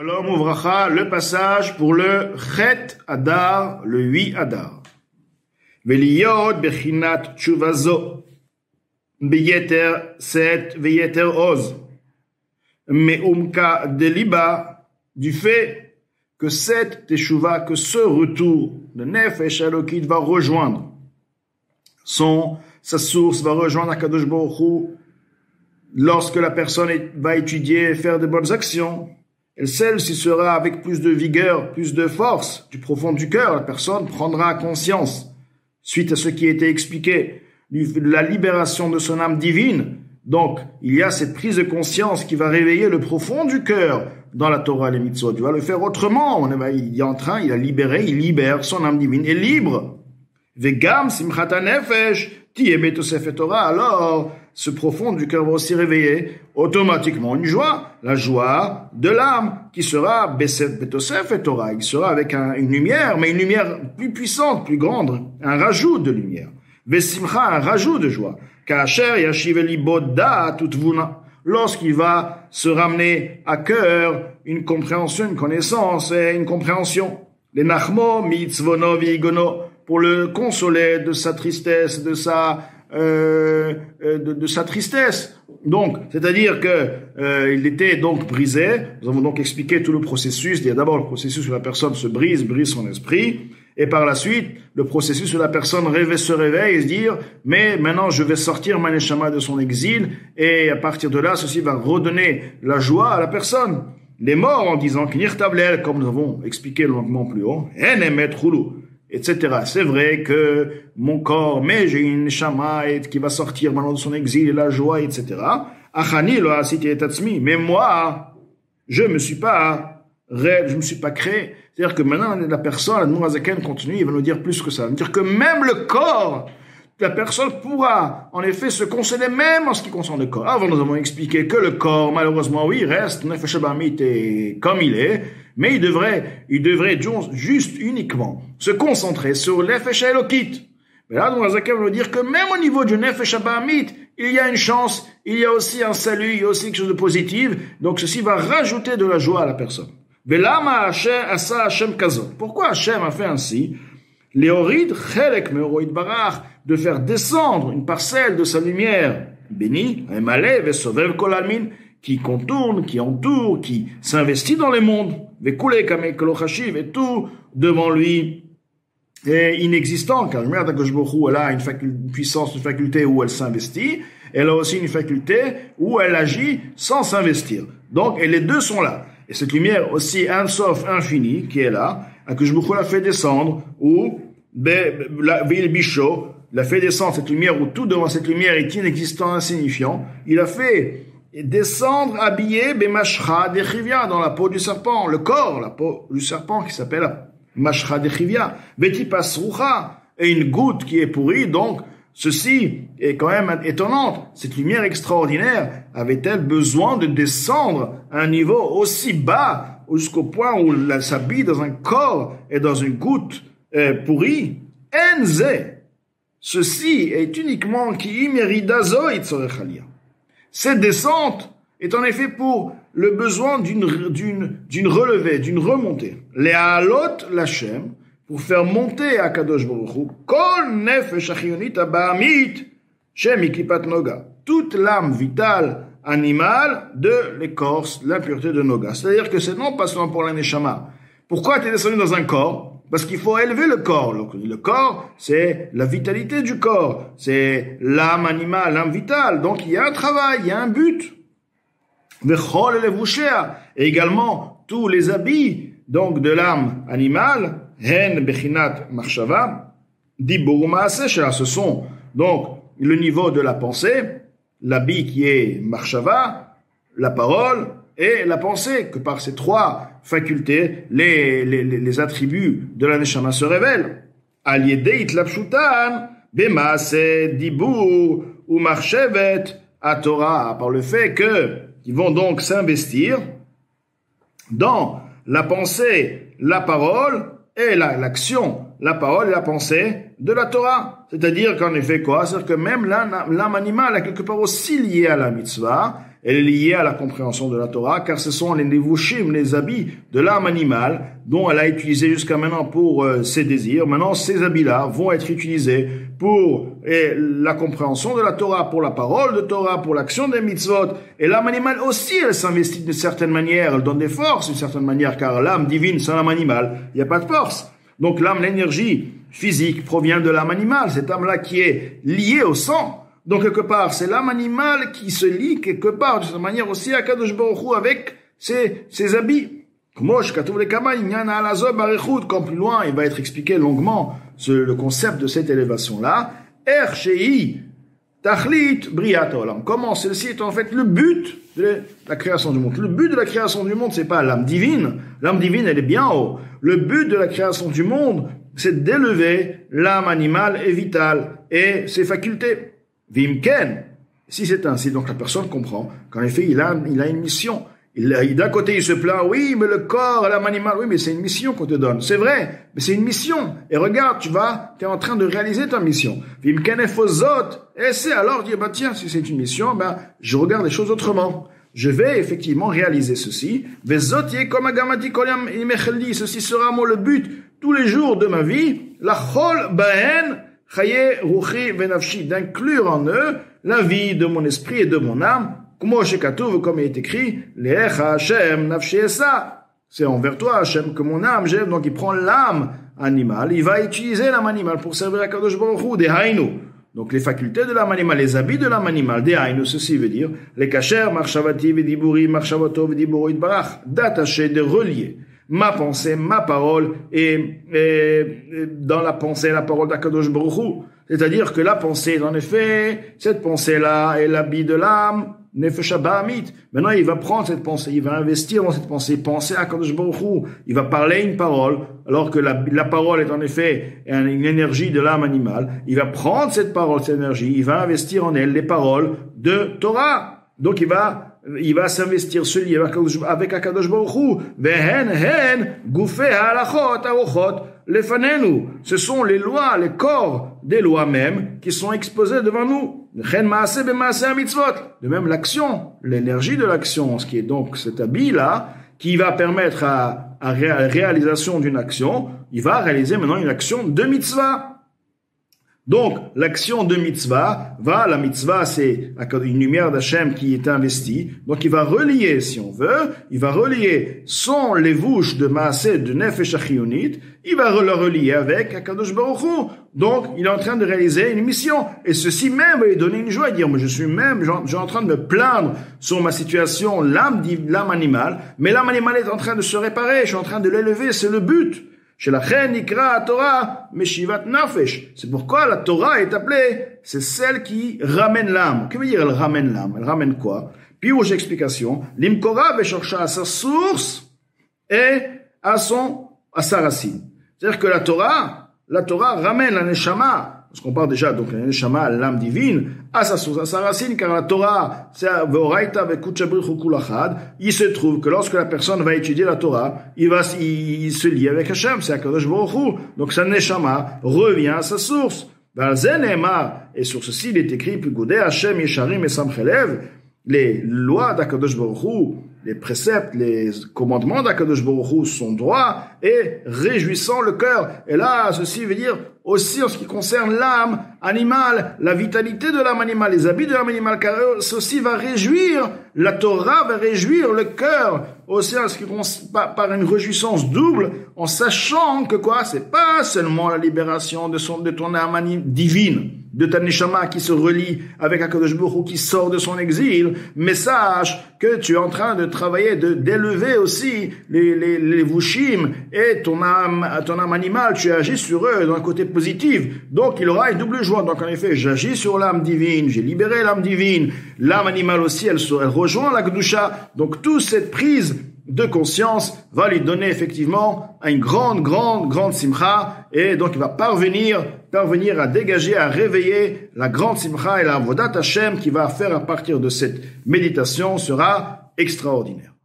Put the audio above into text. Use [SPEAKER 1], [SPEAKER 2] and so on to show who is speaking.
[SPEAKER 1] Alors, Mouvracha, le passage pour le Chet Adar, le 8 Adar. Veliyot bechinat chuvazo. Beyeter set veyeter oz. Meumka deliba, du fait que cette teshuva, que ce retour de Nefesh Elokit va rejoindre son, sa source, va rejoindre Akadosh Baruch Hu, lorsque la personne va étudier et faire de bonnes actions, celle-ci sera avec plus de vigueur, plus de force, du profond du cœur, la personne prendra conscience, suite à ce qui a été expliqué, de la libération de son âme divine. Donc, il y a cette prise de conscience qui va réveiller le profond du cœur dans la Torah et les mitzvot. Tu vas le faire autrement. Il est en train, il a libéré, il libère son âme divine, est libre. Alors, ce profond du cœur va aussi réveiller automatiquement une joie, la joie de l'âme, qui sera Beset Betosef et Torah. Il sera avec une lumière, mais une lumière plus puissante, plus grande, un rajout de lumière. Vesimcha, un rajout de joie. Kacher Yashiv Eliboda Tutvuna. Lorsqu'il va se ramener à cœur une compréhension, une connaissance et une compréhension. Les Nachmo, Mitzvono, Vigono, pour le consoler de sa tristesse, de sa euh, euh, de, de, sa tristesse. Donc, c'est-à-dire que euh, il était donc brisé. Nous avons donc expliqué tout le processus. Il y a d'abord le processus où la personne se brise, brise son esprit, et par la suite le processus où la personne rêve, se réveille et se dire mais maintenant je vais sortir Maneshama de son exil, et à partir de là, ceci va redonner la joie à la personne. Les morts en disant comme nous avons expliqué longuement plus haut, etc. C'est vrai que mon corps, mais j'ai une chamaït qui va sortir maintenant de son exil et la joie, etc. Achani mais moi, je me suis pas je me suis pas créé. C'est-à-dire que maintenant, la personne, Mourazaken continue, il va nous dire plus que ça. Il va nous dire que même le corps, la personne pourra, en effet, se consoler même en ce qui concerne le corps. Avant, nous avons expliqué que le corps, malheureusement, oui, reste, et comme il est, mais il devrait, il devrait juste uniquement se concentrer sur l'Efesh Elokit. Mais là, nous va dire que même au niveau du Nefesh il y a une chance, il y a aussi un salut, il y a aussi quelque chose de positif. Donc ceci va rajouter de la joie à la personne. Pourquoi Hachem a fait ainsi? Léorid, Chelek Meoroid Barach, de faire descendre une parcelle de sa lumière, béni, Emalev et Sovev Kolalmin, qui contourne, qui entoure, qui s'investit dans les mondes, et tout devant lui est inexistant, car la elle a une, puissance, une faculté où elle s'investit, elle a aussi une faculté où elle agit sans s'investir. Donc, et les deux sont là. Et cette lumière aussi un sauf infini qui est là, Akadosh l'a fait descendre, ou la Bichot l'a fait descendre cette lumière, où tout devant cette lumière est inexistant, insignifiant. Il a fait descendre habillé bemashra dechivia dans la peau du serpent, le corps, la peau du serpent qui s'appelle mashra dechivia, betipasrucha et une goutte qui est pourrie, donc ceci est quand même étonnant. Cette lumière extraordinaire avait-elle besoin de descendre à un niveau aussi bas jusqu'au point où elle s'habille dans un corps et dans une goutte euh, pourrie? Enze. Ceci est uniquement qui cette descente est en effet pour le besoin d'une, d'une, d'une relevée, d'une remontée. Les halot lachem, pour faire monter à Kadosh Baruch kol nefesh shem noga. Toute l'âme vitale animale de l'écorce, l'impureté de noga. C'est-à-dire que c'est non pas seulement pour l'aneshama. Pourquoi tu es descendu dans un corps? Parce qu'il faut élever le corps. Le corps, c'est la vitalité du corps. C'est l'âme animale, l'âme vitale. Donc il y a un travail, il y a un but. Et également, tous les habits, donc de l'âme animale, hen bechinat ce sont donc le niveau de la pensée, l'habit qui est marshava, la parole, et la pensée, que par ces trois facultés, les, les, attributs de la Neshama se révèlent. Aliedeit lapshutan, bemase, dibur, ou marchevet, à Torah, par le fait que, ils vont donc s'investir dans la pensée, la parole et l'action, la, parole et la pensée de la Torah. C'est-à-dire qu'en effet quoi? C'est-à-dire que même l'âme animale est quelque part aussi liée à la mitzvah, elle est liée à la compréhension de la Torah, car ce sont les nevushim, les habits de l'âme animale, dont elle a utilisé jusqu'à maintenant pour euh, ses désirs. Maintenant, ces habits-là vont être utilisés pour la compréhension de la Torah, pour la parole de Torah, pour l'action des mitzvot. Et l'âme animale aussi, elle s'investit d'une certaine manière, elle donne des forces d'une certaine manière, car l'âme divine, c'est l'âme animale, il n'y a pas de force. Donc l'âme, l'énergie physique provient de l'âme animale, cette âme-là qui est liée au sang. Donc quelque part, c'est l'âme animale qui se lie quelque part de cette manière aussi à Kadosh Baruch avec ses, ses habits. Comme plus loin, il va être expliqué longuement le concept de cette élévation-là. Er Tachlit Comment ceci est en fait le but de la création du monde. Le but de la création du monde, c'est pas l'âme divine. L'âme divine, elle est bien haut. Le but de la création du monde, c'est d'élever l'âme animale et vitale et ses facultés. Vimken. Si c'est ainsi, donc la personne comprend qu'en effet, il a, il a une mission. Il, d'un côté, il se plaint, oui, mais le corps, l'âme animale, oui, mais c'est une mission qu'on te donne. C'est vrai, mais c'est une mission. Et regarde, tu vas, tu es en train de réaliser ta mission. Vimken et c'est alors dire, bah tiens, si c'est une mission, ben, je regarde les choses autrement. Je vais effectivement réaliser ceci. Ceci sera moi le but tous les jours de ma vie. La chol baen d'inclure en eux la vie de mon esprit et de mon âme, comme il est écrit, c'est envers toi, Hachem, que mon âme j'aime, donc il prend l'âme animale, il va utiliser l'âme animale pour servir à Kadosh Baruch des haïnu. Donc les facultés de l'âme animale, les habits de l'âme animale, des haïnu, ceci veut dire, les kacher, marchavati, vediburi, marchavato, vediburu, barach, d'attacher, de relier ma pensée, ma parole, et, dans la pensée, la parole d'Akadosh Baruch C'est-à-dire que la pensée, en effet, cette pensée-là est l'habit de l'âme, Nefesh Maintenant, il va prendre cette pensée, il va investir dans cette pensée, penser à Kadosh Il va parler une parole, alors que la, la parole est en effet une énergie de l'âme animale. Il va prendre cette parole, cette énergie, il va investir en elle les paroles de Torah. Donc, il va il va s'investir se lier avec Akadosh Baruch Hu. Hen goufe halachot lefanenu. Ce sont les lois, les corps des lois mêmes qui sont exposés devant nous. De même l'action, l'énergie de l'action, ce qui est donc cet habit-là, qui va permettre à, à réalisation d'une action, il va réaliser maintenant une action de mitzvah. Donc, l'action de mitzvah va, la mitzvah, c'est une lumière d'Hachem qui est investie. Donc, il va relier, si on veut, il va relier son vouches de Maaseh, de Nefesh Achionit, il va le relier avec Akadosh Baruch Hu. Donc, il est en train de réaliser une mission. Et ceci même va lui donner une joie, dire, mais je suis même, suis en train de me plaindre sur ma situation, l'âme, l'âme animale, mais l'âme animale est en train de se réparer, je suis en train de l'élever, c'est le but. C'est pourquoi la Torah est appelée, c'est celle qui ramène l'âme. Que veut dire elle ramène l'âme? Elle ramène quoi? Puis aux explications, l'imkora à sa source et à son, à sa racine. C'est-à-dire que la Torah, la Torah ramène la neshama parce qu'on parle déjà, donc, la l'âme divine, à sa source, à sa racine, car la Torah, c'est il se trouve que lorsque la personne va étudier la Torah, il va, il, se lie avec Hachem, c'est Akadosh Baruch Donc, sa neshama revient à sa source. Et sur ceci, il est écrit, Hashem Yesharim et Samchelev, les lois d'Akadosh Baruch les préceptes, les commandements d'Akadosh Baruch sont droits et réjouissant le cœur. Et là, ceci veut dire aussi en ce qui concerne l'âme animale, la vitalité de l'âme animale, les habits de l'âme animale, car ceci va réjouir, la Torah va réjouir le cœur, aussi en ce qui concerne, par une réjouissance double, en sachant que quoi, c'est pas seulement la libération de son, de ton âme divine, de ta neshama qui se relie avec Akadosh Baruch qui sort de son exil, mais sache que tu es en train de travailler, de d'élever aussi les, les, les vushim et ton âme, ton âme animale, tu agis sur eux d'un côté positif. Donc il aura une double joie. Donc en effet, j'agis sur l'âme divine, j'ai libéré l'âme divine, l'âme animale aussi, elle, elle rejoint la Gdusha. Donc toute cette prise de conscience va lui donner effectivement une grande, grande, grande simcha et donc il va parvenir, parvenir à dégager, à réveiller la grande simcha et la vodat Hashem qui va faire à partir de cette méditation sera extraordinaire.